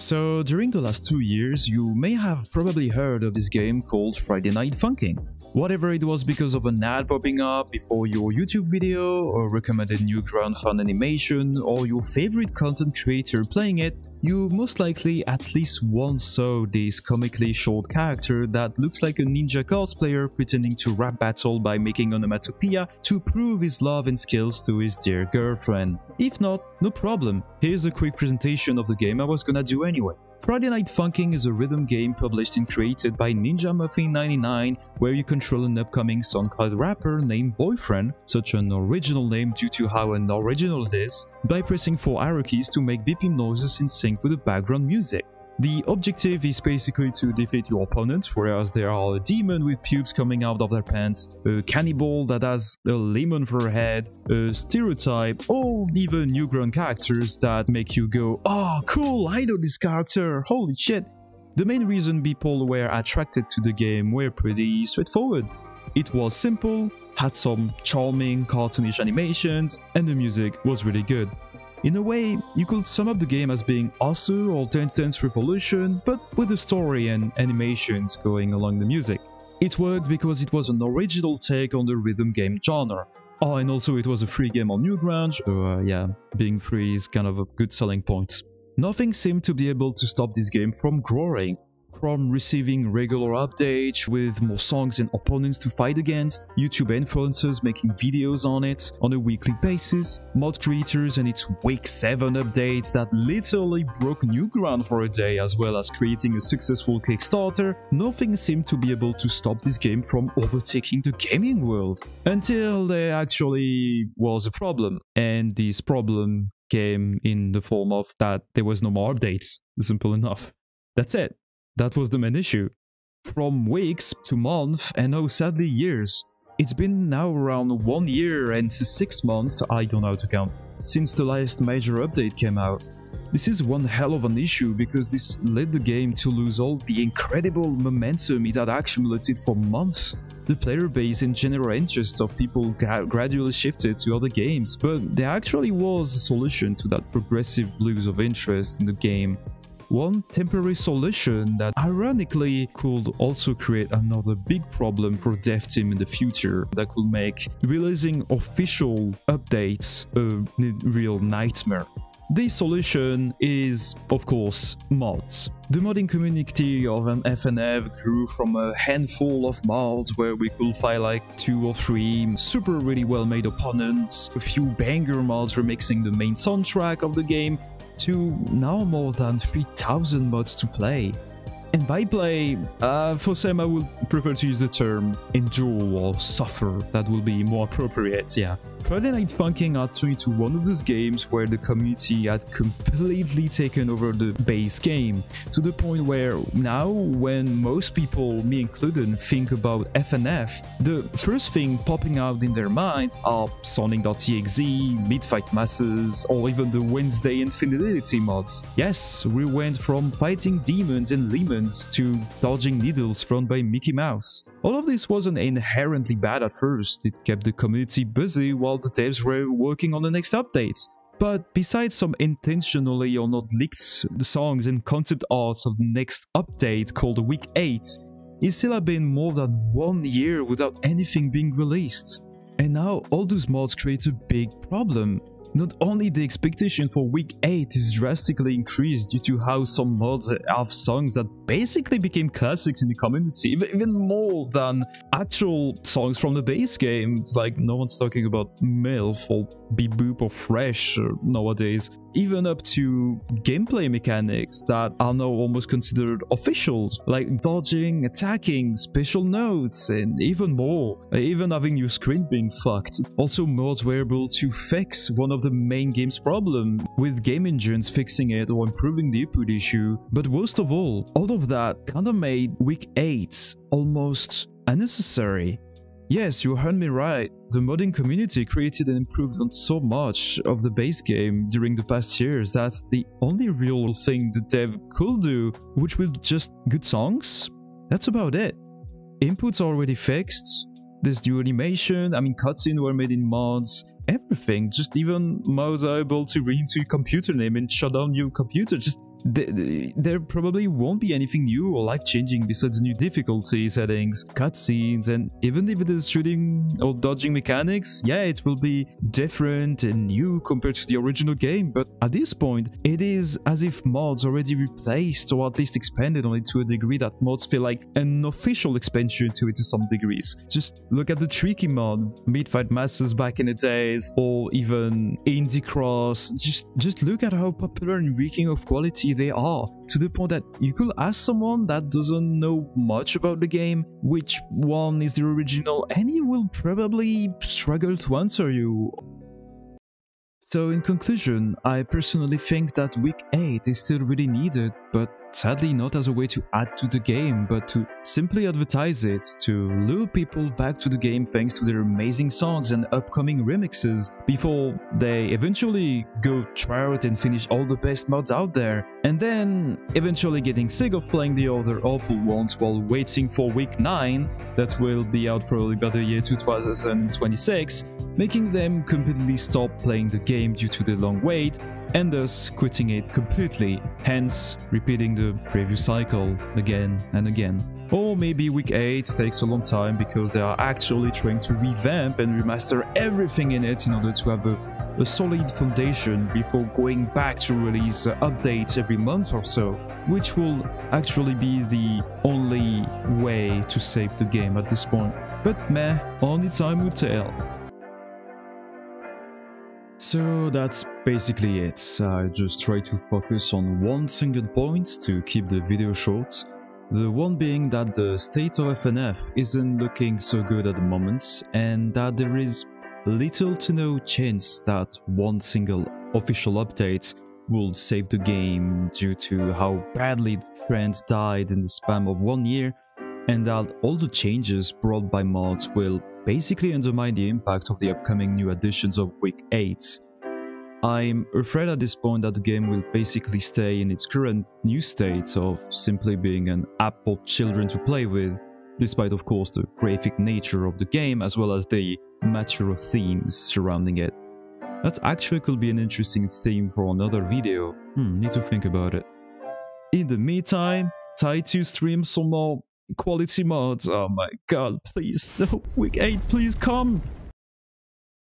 So, during the last two years, you may have probably heard of this game called Friday Night Funkin'. Whatever it was because of an ad popping up before your YouTube video, or recommended Newground fan animation, or your favorite content creator playing it, you most likely at least once saw this comically short character that looks like a ninja cosplayer pretending to rap battle by making onomatopoeia to prove his love and skills to his dear girlfriend. If not, no problem, here's a quick presentation of the game I was gonna do anyway. Friday Night Funkin' is a rhythm game published and created by Ninja Muffin 99 where you control an upcoming SoundCloud rapper named Boyfriend, such an original name due to how unoriginal it is, by pressing four arrow keys to make beeping noises in sync with the background music. The objective is basically to defeat your opponents, whereas there are a demon with pubes coming out of their pants, a cannibal that has a lemon for a head, a stereotype, or even Newground characters that make you go, oh cool, I know this character, holy shit. The main reason people were attracted to the game were pretty straightforward. It was simple, had some charming cartoonish animations, and the music was really good. In a way, you could sum up the game as being osu or Dance Dance Revolution, but with a story and animations going along the music. It worked because it was an original take on the rhythm game genre. Oh, and also it was a free game on Newgrounds, so uh, yeah, being free is kind of a good selling point. Nothing seemed to be able to stop this game from growing, from receiving regular updates with more songs and opponents to fight against, YouTube influencers making videos on it on a weekly basis, mod creators and its week 7 updates that literally broke new ground for a day as well as creating a successful Kickstarter, nothing seemed to be able to stop this game from overtaking the gaming world. Until there actually was a problem, and this problem came in the form of that there was no more updates, simple enough. That's it. That was the main issue. From weeks to months and now sadly years. It's been now around one year and six months, I don't know how to count, since the last major update came out. This is one hell of an issue because this led the game to lose all the incredible momentum it had accumulated for months. The player base and general interests of people gra gradually shifted to other games, but there actually was a solution to that progressive lose of interest in the game one temporary solution that ironically could also create another big problem for dev team in the future that could make releasing official updates a real nightmare. The solution is, of course, mods. The modding community of an FNF grew from a handful of mods where we could find like two or three super really well made opponents, a few banger mods remixing the main soundtrack of the game, to now more than 3000 mods to play. And by play, uh, for some I would prefer to use the term endure or suffer, that will be more appropriate, yeah. Friday Night Funkin' had turned into one of those games where the community had completely taken over the base game, to the point where now when most people, me included, think about FNF, the first thing popping out in their mind are Sonic.exe, Mid-Fight Masses, or even the Wednesday Infidelity mods. Yes, we went from fighting demons and lemons to dodging needles thrown by Mickey Mouse. All of this wasn't inherently bad at first, it kept the community busy while the devs were working on the next updates. But besides some intentionally or not leaked songs and concept arts of the next update called Week 8, it still had been more than one year without anything being released. And now all those mods create a big problem. Not only the expectation for week 8 is drastically increased due to how some mods have songs that basically became classics in the community, even more than actual songs from the base game. It's like no one's talking about MILF or Beep Boop or Fresh uh, nowadays even up to gameplay mechanics that are now almost considered officials, like dodging, attacking, special notes, and even more, even having your screen being fucked. Also, mods were able to fix one of the main game's problem, with game engines fixing it or improving the input issue, but worst of all, all of that kinda made Week 8 almost unnecessary. Yes, you heard me right. The modding community created and improved on so much of the base game during the past years that the only real thing the dev could do, which was just good songs, that's about it. Inputs are already fixed, there's new animation, I mean cutscenes were made in mods, everything, just even mods are able to read into your computer name and shut down your computer, just th there probably won't be anything new or life-changing besides new difficulty settings, cutscenes, and even if it is shooting or dodging mechanics, yeah, it will be different and new compared to the original game, but at this point, it is as if mods already replaced or at least expanded on it to a degree that mods feel like an official expansion to it to some degrees. Just look at the Tricky mod, Midfight Masters back in the days, or even Indie Cross. Just, just look at how popular and reeking of quality they are, to the point that you could ask someone that doesn't know much about the game which one is the original and he will probably struggle to answer you. So in conclusion, I personally think that week 8 is still really needed, but sadly not as a way to add to the game, but to simply advertise it, to lure people back to the game thanks to their amazing songs and upcoming remixes, before they eventually go try out and finish all the best mods out there, and then eventually getting sick of playing the other awful ones while waiting for week 9, that will be out probably by the year 2026, making them completely stop playing the game due to the long wait, and thus quitting it completely, hence repeating the previous cycle again and again. Or maybe week 8 takes a long time because they are actually trying to revamp and remaster everything in it in order to have a, a solid foundation before going back to release updates every month or so, which will actually be the only way to save the game at this point. But meh, only time will tell. So that's basically it. I just try to focus on one single point to keep the video short. The one being that the state of FNF isn't looking so good at the moment and that there is little to no chance that one single official update will save the game due to how badly friends died in the span of one year and that all the changes brought by mods will basically undermine the impact of the upcoming new additions of Week 8. I'm afraid at this point that the game will basically stay in its current new state of simply being an app for children to play with, despite of course the graphic nature of the game as well as the mature themes surrounding it. That actually could be an interesting theme for another video, hmm, need to think about it. In the meantime, try to stream some more quality mods. Oh my god, please, no, week 8, please come!